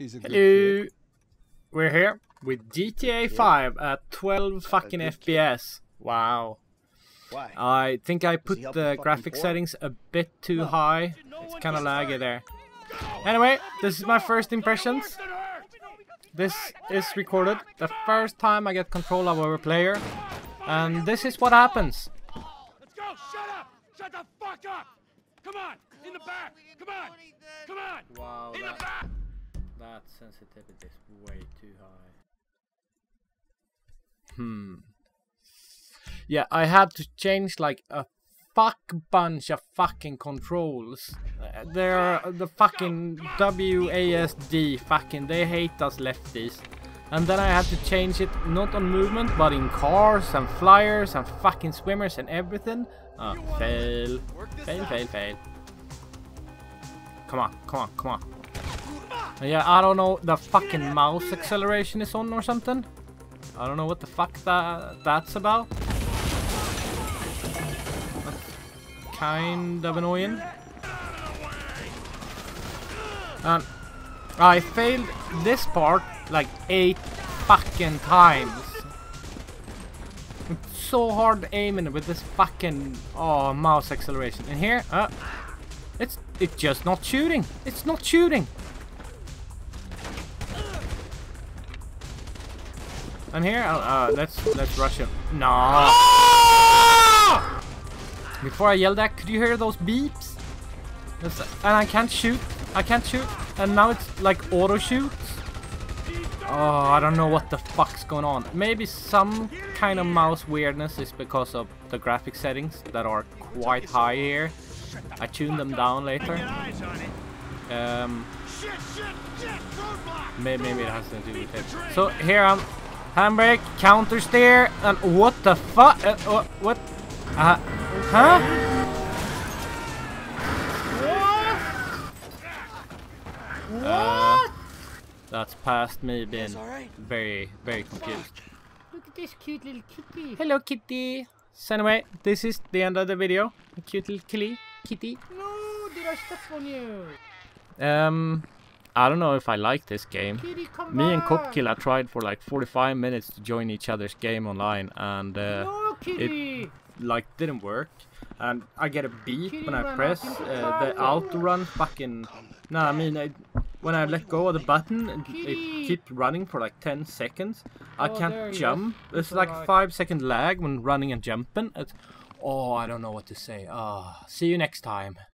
He's a good Hello. kid. We're here with GTA 5 at 12 fucking FPS. Wow. Why? I think I put the you graphic pour? settings a bit too high. It's kind of laggy there. Anyway, this is my first impressions. This is recorded the first time I get control of our player. And this is what happens. Let's go! Shut up! Shut the fuck up! Come on! In the back! Come on! Come on! Wow, In the back! That sensitivity is way too high. Hmm. Yeah, I had to change like a fuck bunch of fucking controls. Uh, They're the fucking WASD fucking they hate us lefties. And then I had to change it not on movement but in cars and flyers and fucking swimmers and everything. Ah, fail. Fail, fail, fail. Come on, come on, come on. Yeah, I don't know. The fucking mouse acceleration is on or something. I don't know what the fuck that that's about. That's kind of annoying. And I failed this part like eight fucking times. It's so hard aiming with this fucking oh mouse acceleration. And here, uh, it's it's just not shooting. It's not shooting. I'm here. Uh, uh, let's let's rush him. No. Before I yell that, could you hear those beeps? That's- and I can't shoot. I can't shoot. And now it's like auto shoots. Oh, I don't know what the fuck's going on. Maybe some kind of mouse weirdness is because of the graphic settings that are quite high here. I tune them down later. Um! Maybe, maybe it has to do with it. So here I'm, handbrake, counter steer, and what the fuck? Uh, uh, what? Uh, huh? What? Uh, that's past me being very, very confused. Look at this cute little kitty. Hello, kitty. So anyway, this is the end of the video. A cute little kitty. Kitty. No, did I step on you? Um, I don't know if I like this game. Kitty, Me and. Copkilla tried for like 45 minutes to join each other's game online and uh, No, kitty. like didn't work. And I get a beep Kitty when I press uh, the auto run fucking... No, I mean, I, when I let go of the button, it, it keeps running for like 10 seconds. I Oh, can't jump. It's like alright. 5 second lag when running and jumping. It's, oh, I don't know what to say. Ah, see you next time.